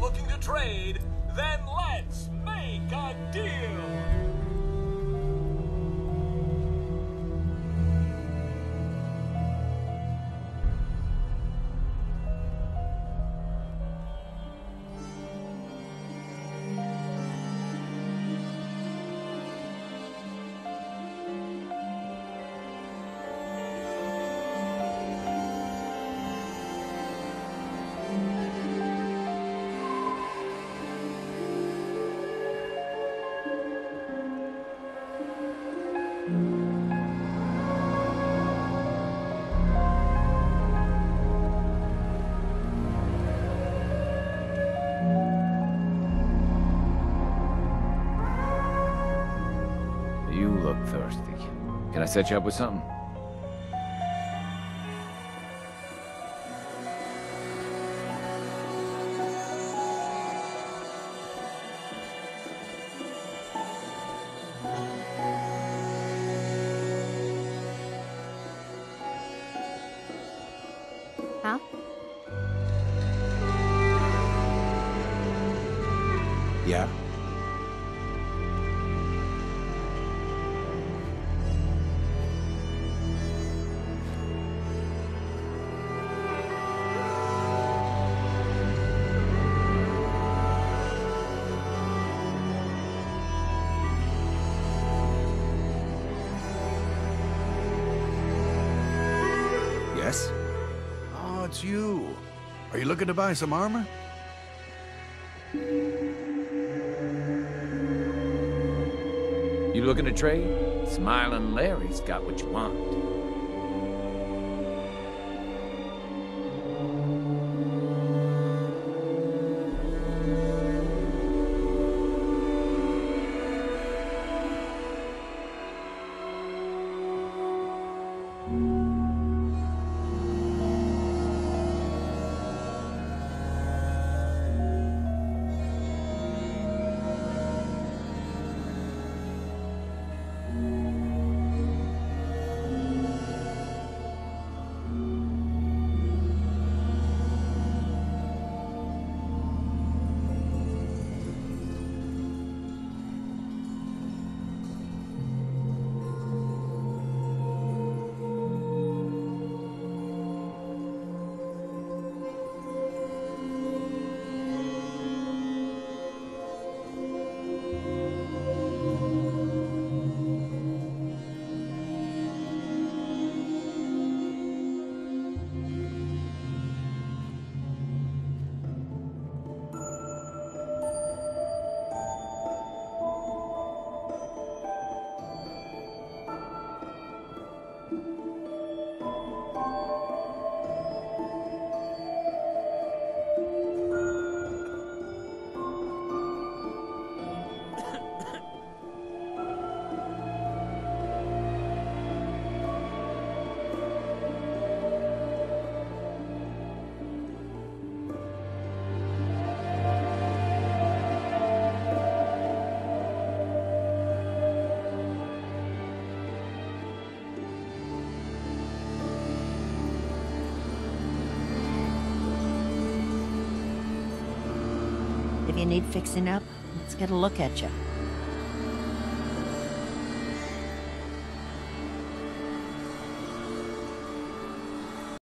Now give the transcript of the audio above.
looking to trade, then let's make a deal. Thirsty. Can I set you up with something? Huh? Yeah? Yes? Oh, it's you. Are you looking to buy some armor? You looking to trade? Smiling Larry's got what you want. You need fixing up, let's get a look at you.